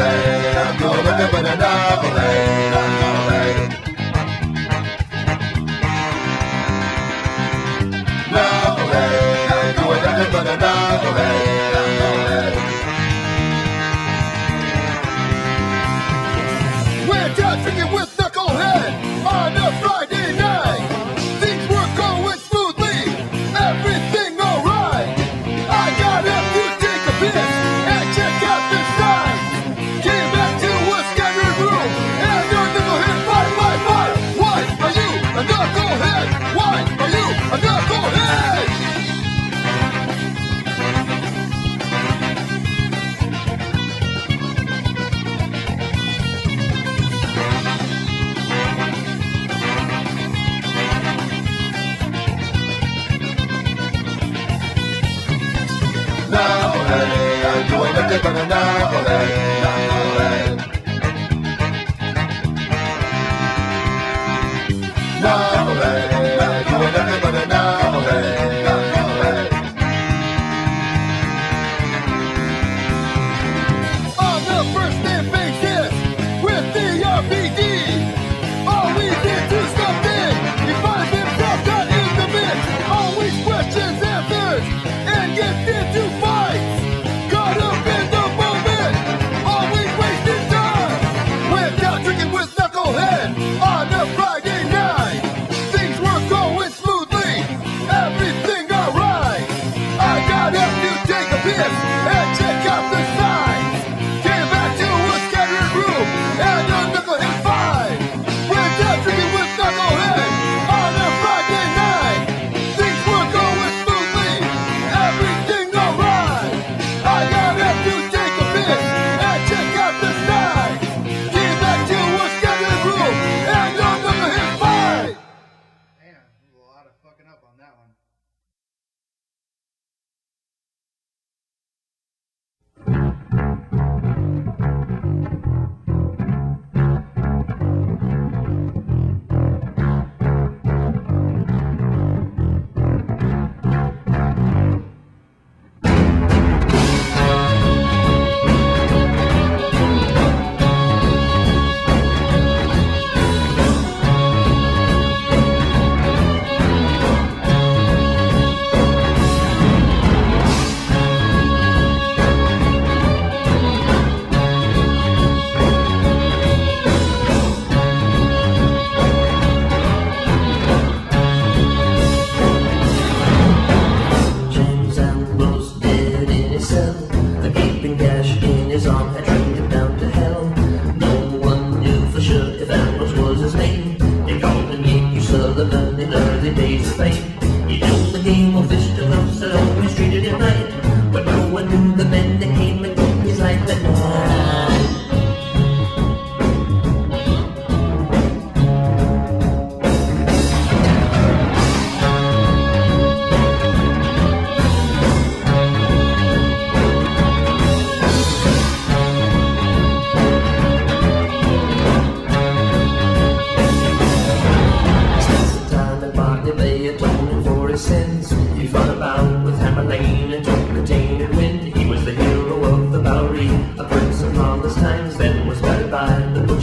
I'm going to banana. Banana, you ain't nothing but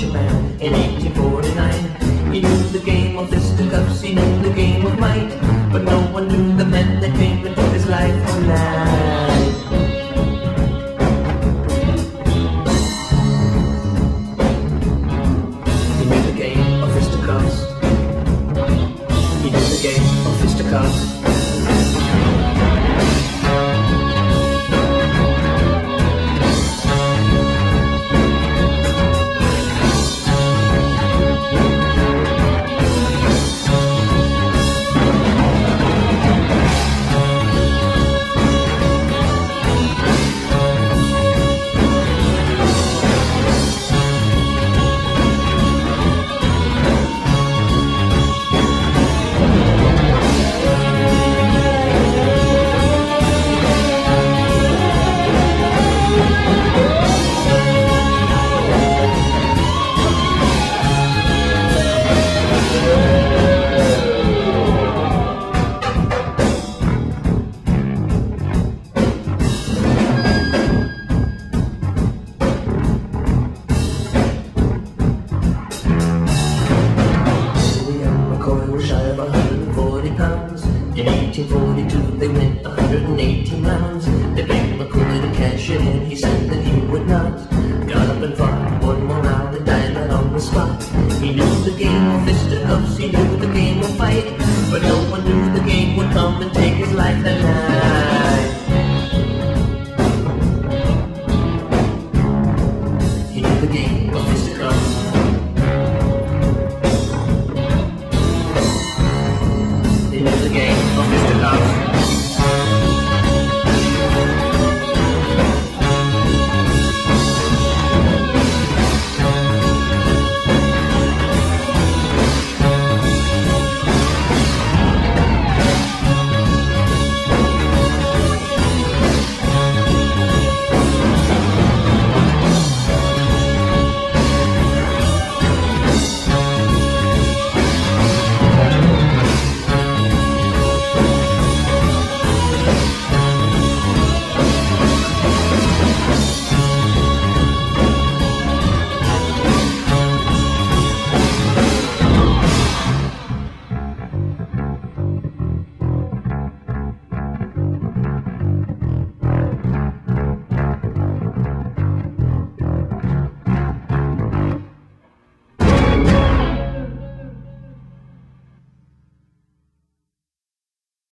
in 1849. He knew the game of fisticuffs, he knew the game of might, but no one knew